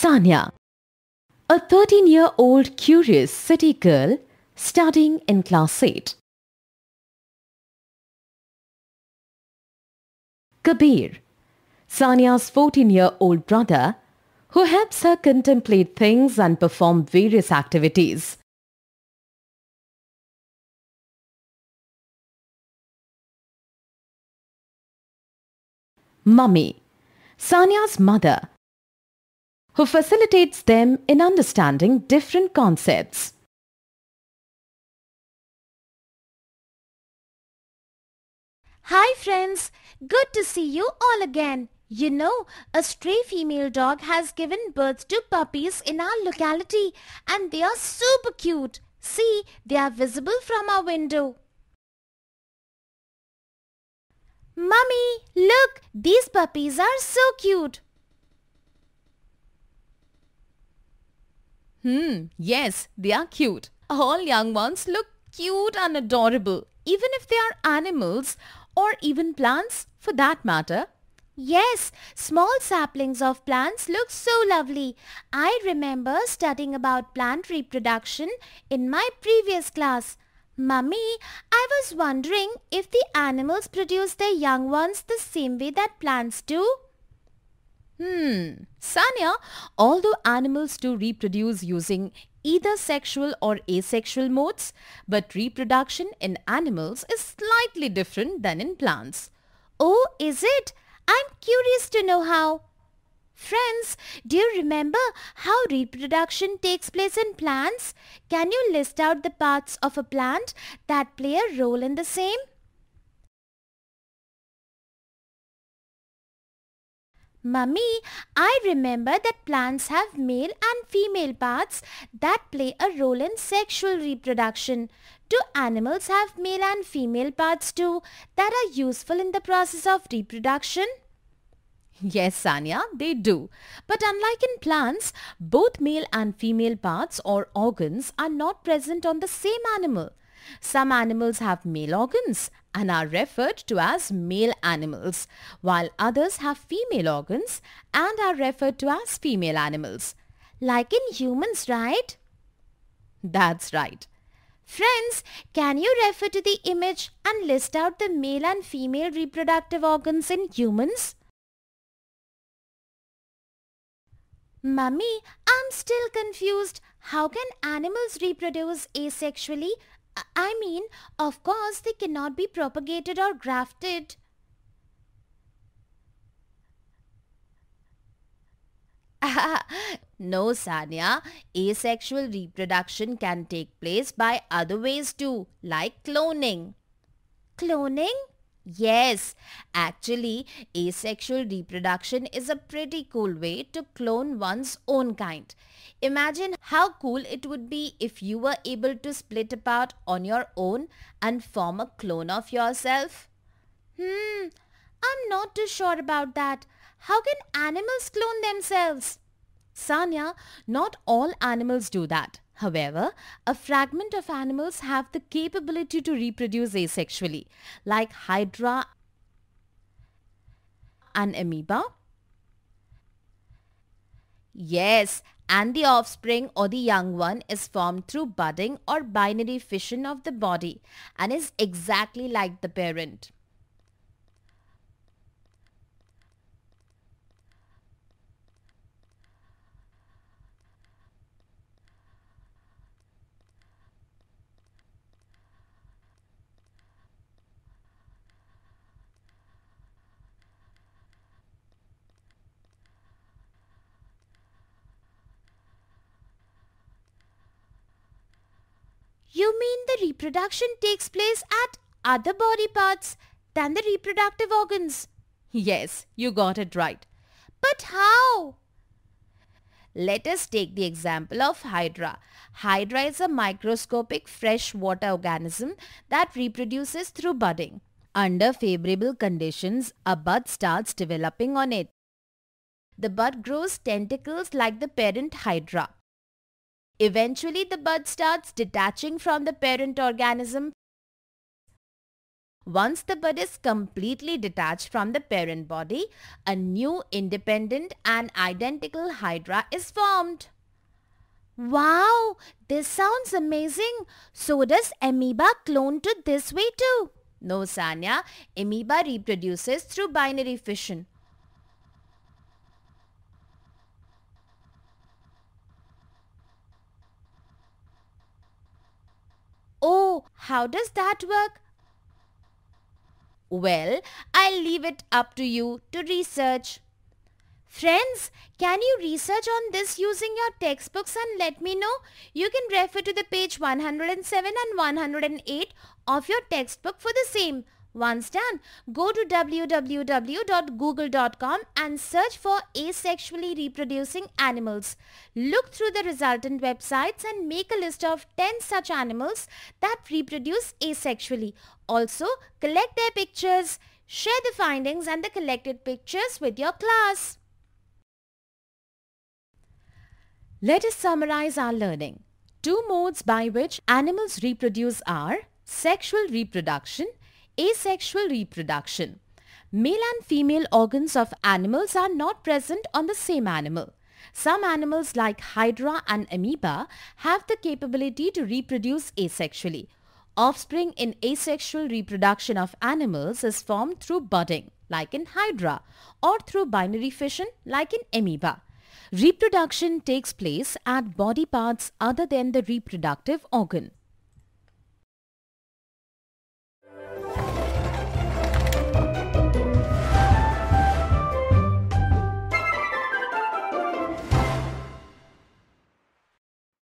Sanya, a 13-year-old curious city girl studying in class 8. Kabir, Sanya's 14-year-old brother, who helps her contemplate things and perform various activities. Mummy, Sanya's mother, who facilitates them in understanding different concepts. Hi friends, good to see you all again. You know, a stray female dog has given birth to puppies in our locality and they are super cute. See, they are visible from our window. Mummy, look, these puppies are so cute. Hmm, yes, they are cute. All young ones look cute and adorable, even if they are animals or even plants for that matter. Yes, small saplings of plants look so lovely. I remember studying about plant reproduction in my previous class. Mummy, I was wondering if the animals produce their young ones the same way that plants do. Hmm, Sanya, although animals do reproduce using either sexual or asexual modes, but reproduction in animals is slightly different than in plants. Oh, is it? I'm curious to know how. Friends, do you remember how reproduction takes place in plants? Can you list out the parts of a plant that play a role in the same? Mummy, I remember that plants have male and female parts that play a role in sexual reproduction. Do animals have male and female parts too that are useful in the process of reproduction? Yes, Sanya, they do. But unlike in plants, both male and female parts or organs are not present on the same animal. Some animals have male organs and are referred to as male animals, while others have female organs and are referred to as female animals. Like in humans, right? That's right. Friends, can you refer to the image and list out the male and female reproductive organs in humans? Mummy, I'm still confused. How can animals reproduce asexually? I mean, of course they cannot be propagated or grafted. no, Sanya. Asexual reproduction can take place by other ways too, like cloning. Cloning? Yes, actually, asexual reproduction is a pretty cool way to clone one's own kind. Imagine how cool it would be if you were able to split apart on your own and form a clone of yourself. Hmm, I'm not too sure about that. How can animals clone themselves? Sanya, not all animals do that. However, a fragment of animals have the capability to reproduce asexually, like Hydra and amoeba. Yes, and the offspring or the young one is formed through budding or binary fission of the body and is exactly like the parent. You mean the reproduction takes place at other body parts than the reproductive organs? Yes, you got it right. But how? Let us take the example of Hydra. Hydra is a microscopic freshwater organism that reproduces through budding. Under favorable conditions, a bud starts developing on it. The bud grows tentacles like the parent Hydra. Eventually, the bud starts detaching from the parent organism Once the bud is completely detached from the parent body, a new independent and identical hydra is formed. Wow, this sounds amazing. So does amoeba clone to this way too? No, Sanya. Amoeba reproduces through binary fission. How does that work? Well, I'll leave it up to you to research. Friends, can you research on this using your textbooks and let me know? You can refer to the page 107 and 108 of your textbook for the same. Once done, go to www.google.com and search for asexually reproducing animals. Look through the resultant websites and make a list of 10 such animals that reproduce asexually. Also, collect their pictures, share the findings and the collected pictures with your class. Let us summarize our learning. Two modes by which animals reproduce are sexual reproduction asexual reproduction. Male and female organs of animals are not present on the same animal. Some animals like hydra and amoeba have the capability to reproduce asexually. Offspring in asexual reproduction of animals is formed through budding, like in hydra, or through binary fission, like in amoeba. Reproduction takes place at body parts other than the reproductive organ.